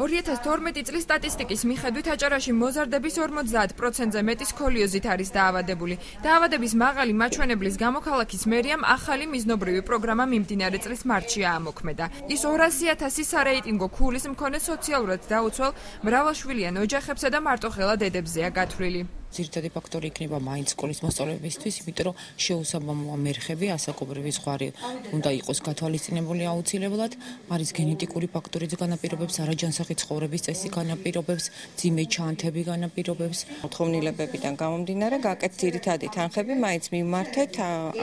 2012 წლის სტატისტიკის მიხედვით აჭარაში მოზარდების 50%-ზე მეტი სკოლიოზით არის დაავადებული. დაავადების მაღალი მაჩვენებლის გამო ქალაქის მერიამ ახალი მიზნობრივი პროგრამა მიმდინარე წლის მარტში აამოქმედა. ის 200.000 სარეიტინგო ქულის მქონე სოციალურად დაუცველ მრავალშვილიან ოჯახებსა და მარტოხელა დედებზეა გათვლილი. ძირითადი ფაქტორი იქნება მაინც სკოლის მოსწავლეებისთვის, იმიტომ რომ შეუსაბამოა მერხები, ასაკობრივი ზღვარი უნდა იყოს გათვალისწინებული აუცილებლად, არის გენეტიკური ფაქტორიც განაპირობებს, არაჯანსაღი ცხოვრების წესი განაპირობებს, ძიმე ჩანთები განაპირობებს. მოთხოვნილებებიდან გამომდინარე, გაკეთ ძირითადი თანხები მაინც მიმართეთ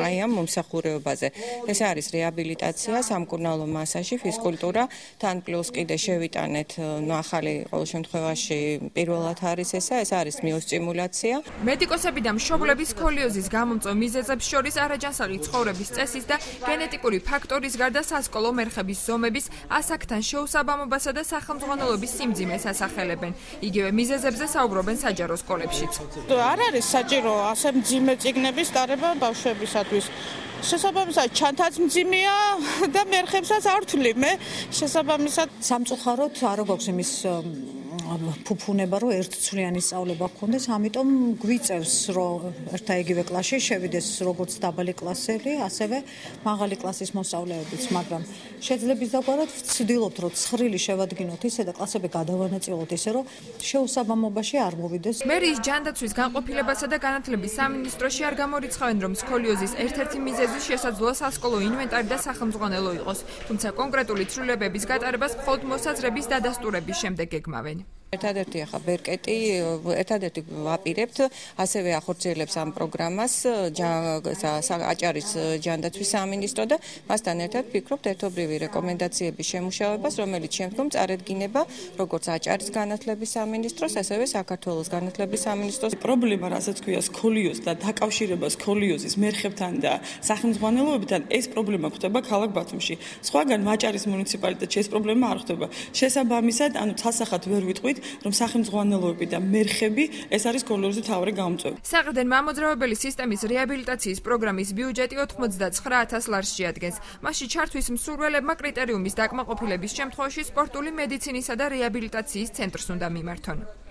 აი ამ მომსახურებაზე. ეს არის რეაბილიტაცია, სამკურნალო მასაჟი, ფიზკულტურა, თან პლუს კიდე შევიტანეთ, ნუ ახალი ყოველ შემთხვევაში პირველად არის ესა, ეს არის მიოსტიმულაცია ინფორმაცია. მედიკოსები და მშობლების სკოლიოზის გამომწვევ მიზეზებს შორის არაჯანსაღი ცხოვრების წესის და გენეტიკური ფაქტორის გარდა სასკოლო მერხების ზომების, ასაკთან შეუსაბამობასა და სახელმძღვანელოების სიმძიმეს ასახელებენ. იგივე მიზეზებზე საუბრობენ საჯარო სკოლებშიც. არ არის საჭირო ასე მძიმე ციგნების დარება ბავშვებისათვის. შესაბამისად ჩანთაც მძიმეა და მერხებსაც არ თვლი მე შესაბამისად სამწუხაროდ არ გვაქვს იმის ფუფუნება რომ ერთწლიანი სწავლება გქონდეს, ამიტომ გვიწევს რომ ერთა იგივე კლასში შევიდეს როგორც დაბალი კლასელი, ასევე მაღალი კლასის მოსწავლეებიც, მაგრამ შეძლებს დაგვარად ვცდილობთ რომ ცხრილი შევადგინოთ ისე და კლასები გადავანაწილოთ ისე რომ შეუსაბამობაში არ მოვიდეს. მერის ჯანდაცვის განყოფილებასა და განათლების სამინისტროში არ გამორიცხავენ რომ სკოლიოზის ერთ-ერთი მიზეზი შესაძლოა სასკოლო ინვენტარი და სახელმძღვანელო იყოს, თუმცა კონკრეტული ცვლილებების გატარებას მხოლოდ მოსაზრების დადასტურების შემდეგ ეკმავენ. ერთადერთი ახლა ბერკეტი ერთადერთი ვაპირებთ ასევე ახორციელებს ამ პროგრამას აჭარის ჯანდაცვის სამინისტრო და მასთან ერთად ფიქრობთ ერთობრივი რეკომენდაციების შემუშავებას რომელიც შემდგომ წარედგინება როგორც აჭარის განათლების სამინისტროს ასევე საქართველოს განათლების სამინისტროს. პრობლემა რასაც ქვია სკოლიოზ და დაკავშირება სკოლიოზის მერხებთან და სახელმძღვანელოებთან ეს პრობლემა ხდება ქალაქ ბათუმში. სხვაგან აჭარის მუნიციპალიტეტში ეს პრობლემა არ ხდება შესაბამისად ანუ ცალსახად ვერ ვიტყვით ვთქვით, რომ სახელმძღვანელოები და მერხები ეს არის კოლორიზი თავი გამწვევი. საყრდენ მამოძრავებელი სისტემის რეაბილიტაციის პროგრამის ბიუჯეტი 99000 ლარს შეადგენს. მასში ჩართვის მსურველებმა კრიტერიუმის დაკმაყოფილების შემთხვევაში სპორტული მედიცინისა და რეაბილიტაციის ცენტრს უნდა მიმართონ.